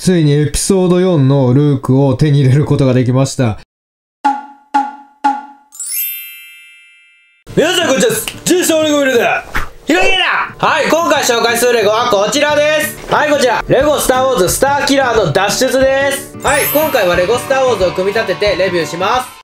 ついにエピソード4のルークを手に入れることができました。皆さんこんにちはです人生俺が見るだひろげだはい今回紹介するレゴはこちらです。はいこちら。レゴスターウォーズスターキラーの脱出です。はい今回はレゴスターウォーズを組み立ててレビューします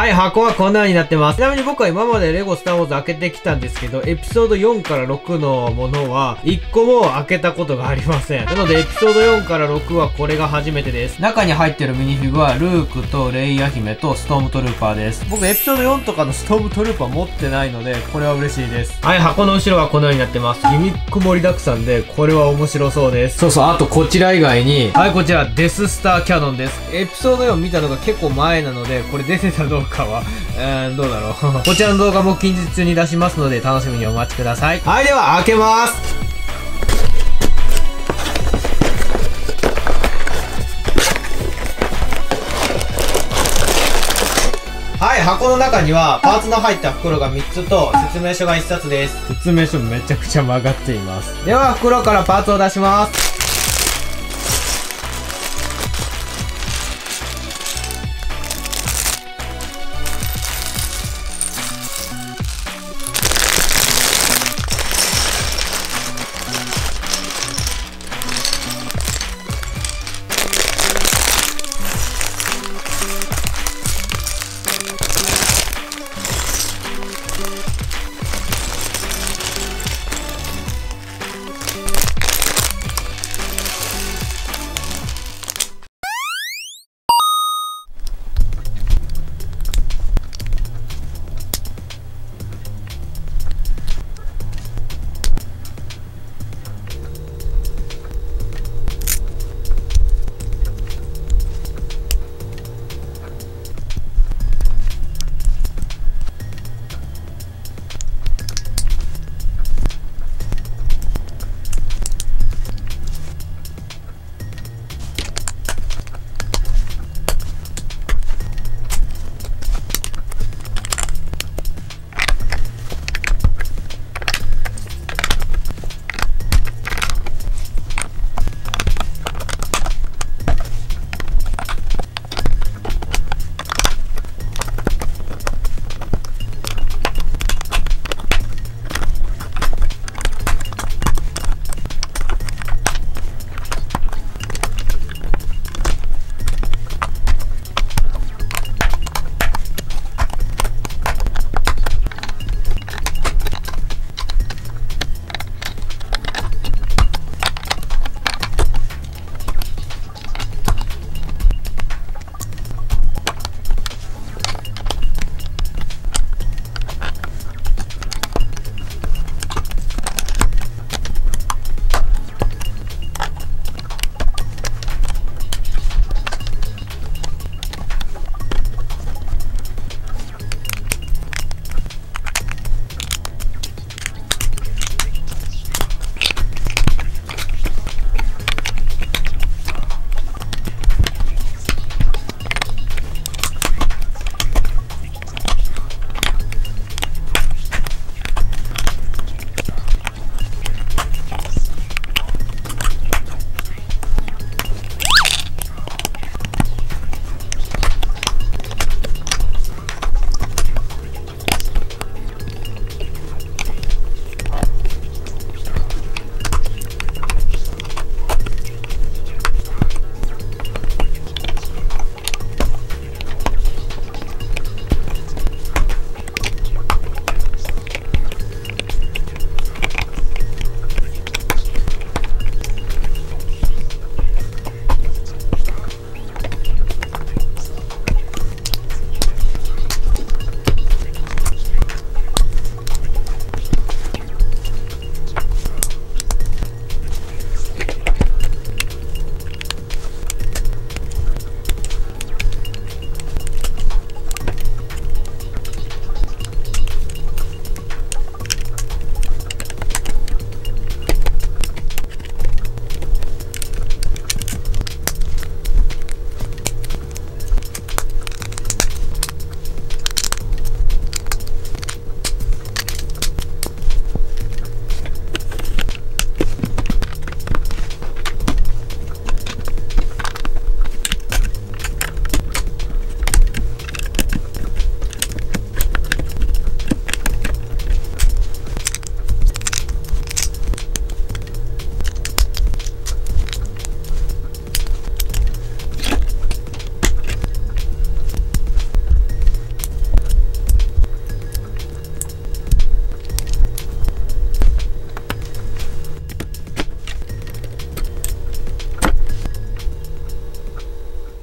はい、箱はこんな風になってます。ちなみに僕は今までレゴスターウォーズ開けてきたんですけど、エピソード4から6のものは、1個も開けたことがありません。なので、エピソード4から6はこれが初めてです。中に入ってるミニフィグは、ルークとレイヤ姫とストームトルーパーです。僕、エピソード4とかのストームトルーパー持ってないので、これは嬉しいです。はい、箱の後ろはこのようになってます。ギミック盛りだくさんで、これは面白そうです。そうそう、あとこちら以外に、はい、こちら、デススターキャノンです。エピソード4見たのが結構前なので、これ出てたどうかは、えー、どうだろう。こちらの動画も近日に出しますので、楽しみにお待ちください。はい、では、開けます。はい、箱の中にはパーツの入った袋が3つと説明書が1冊です。説明書めちゃくちゃ曲がっています。では、袋からパーツを出します。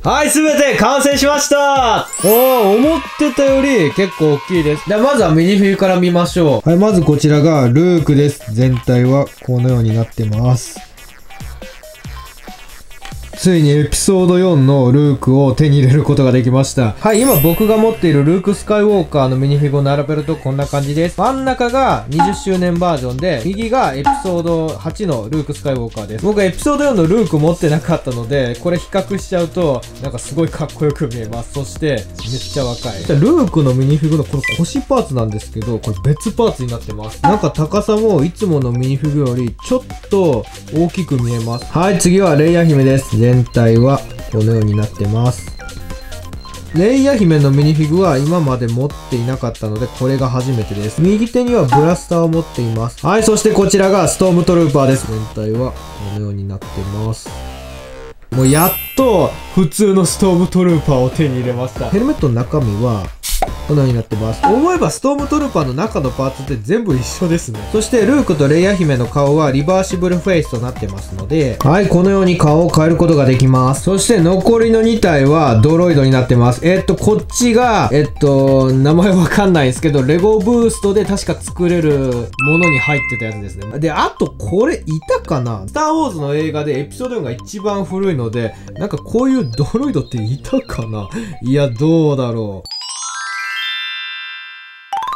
はい、すべて完成しましたおー、思ってたより結構大きいです。では、まずはミニフィグから見ましょう。はい、まずこちらがルークです。全体はこのようになってます。ついにエピソード4のルークを手に入れることができました。はい、今僕が持っているルークスカイウォーカーのミニフィグを並べるとこんな感じです。真ん中が20周年バージョンで、右がエピソード8のルークスカイウォーカーです。僕はエピソード4のルーク持ってなかったので、これ比較しちゃうと、なんかすごいかっこよく見えます。そして、めっちゃ若い。ルークのミニフィグのこの腰パーツなんですけど、これ別パーツになってます。なんか高さもいつものミニフィグよりちょっと大きく見えます。はい、次はレイヤ姫です。全体はこのようになってます。レイヤ姫のミニフィグは今まで持っていなかったので、これが初めてです。右手にはブラスターを持っています。はい、そしてこちらがストームトルーパーです。全体はこのようになってます。もうやっと普通のストームトルーパーを手に入れました。ヘルメットの中身はこのようになってます。思えばストームトルーパーの中のパーツって全部一緒ですね。そしてルークとレイヤ姫の顔はリバーシブルフェイスとなってますので、はい、このように顔を変えることができます。そして残りの2体はドロイドになってます。えっと、こっちが、えっと、名前わかんないんですけど、レゴブーストで確か作れるものに入ってたやつですね。で、あとこれいたかなスターウォーズの映画でエピソード4が一番古いので、なんかこういうドロイドっていたかないや、どうだろう。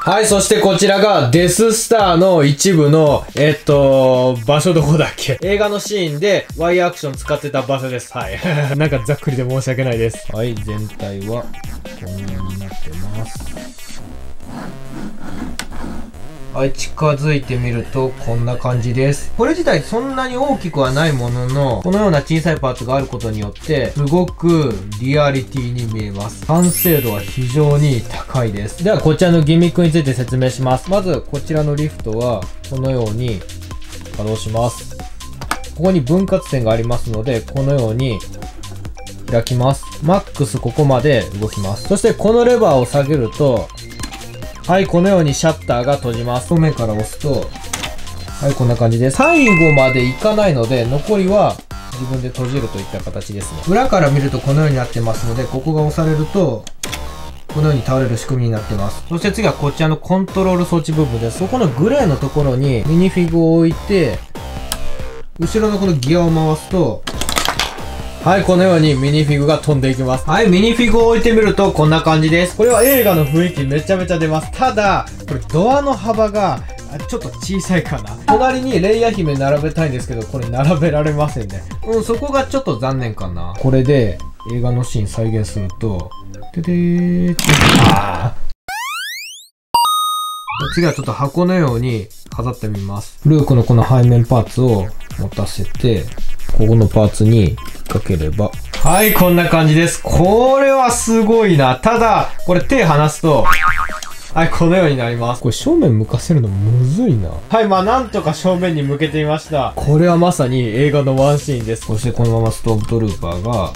はい、そしてこちらがデススターの一部の、えっと、場所どこだっけ？映画のシーンでワイヤーアクション使ってた場所です。はい。なんかざっくりで申し訳ないです。はい、全体はこのようになってます。はい、近づいてみるとこんな感じです。これ自体そんなに大きくはないものの、このような小さいパーツがあることによって、すごくリアリティに見えます。完成度は非常に高いです。では、こちらのギミックについて説明します。まず、こちらのリフトは、このように稼働します。ここに分割線がありますので、このように開きます。マックスここまで動きます。そしてこのレバーを下げると、はい、このようにシャッターが閉じます。正面から押すと、はい、こんな感じで、最後までいかないので、残りは自分で閉じるといった形ですね。裏から見るとこのようになってますので、ここが押されると、このように倒れる仕組みになってます。そして次はこちらのコントロール装置部分です。そこのグレーのところにミニフィグを置いて、後ろのこのギアを回すと、はい、このようにミニフィグが飛んでいきます。はい、ミニフィグを置いてみるとこんな感じです。これは映画の雰囲気めちゃめちゃ出ます。ただ、これドアの幅があちょっと小さいかな。隣にレイヤー姫並べたいんですけど、これ並べられませんね。うん、そこがちょっと残念かな。これで映画のシーン再現すると、ででーあー次はちょっと箱のように飾ってみます。ルークのこの背面パーツを持たせて、ここのパーツに引っ掛ければ。はい、こんな感じです。これはすごいな。ただ、これ手離すと、はい、このようになります。これ正面向かせるのむずいな。はい、まあなんとか正面に向けてみました。これはまさに映画のワンシーンです。そしてこのままストームトルーパーが、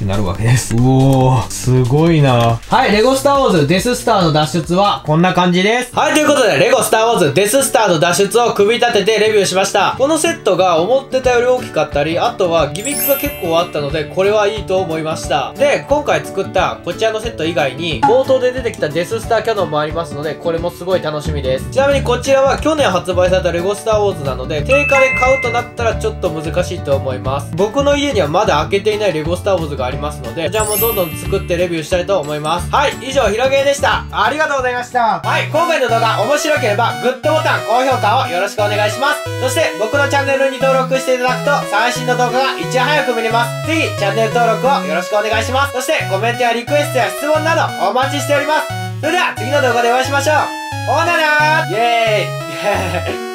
ってなるわけです。うおー、すごいな。はい、レゴスターウォーズデススターの脱出はこんな感じです。はい、ということで、レゴスターウォーズデススターの脱出を組み立ててレビューしました。このセットが思ってたより大きかったり、あとはギミックが結構あったので、これはいいと思いました。で、今回作ったこちらのセット以外に、冒頭で出てきたデススターキャノンもありますので、これもすごい楽しみです。ちなみにこちらは去年発売されたレゴスターウォーズなので、定価で買うとなったらちょっと難しいと思います。僕の家にはまだ開けていないレゴスターウォーズがありますので、こちらもどんどん作ってレビューしたいと思います。はい、以上、ひろげーでした。ありがとうございました。はい、今回の動画面白ければ、グッドボタン、高評価をよろしくお願いします。そして、僕のチャンネルに登録していただくと、最新の動画がいち早く見れます。ぜひ、チャンネル登録をよろしくお願いします。そして、コメントやリクエストや質問などお待ちしております。それでは、次の動画でお会いしましょう。おならーイェーイ